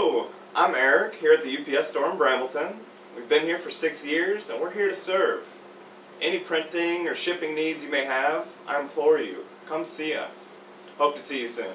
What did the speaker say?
I'm Eric here at the UPS store in Brambleton. We've been here for six years and we're here to serve. Any printing or shipping needs you may have, I implore you, come see us. Hope to see you soon.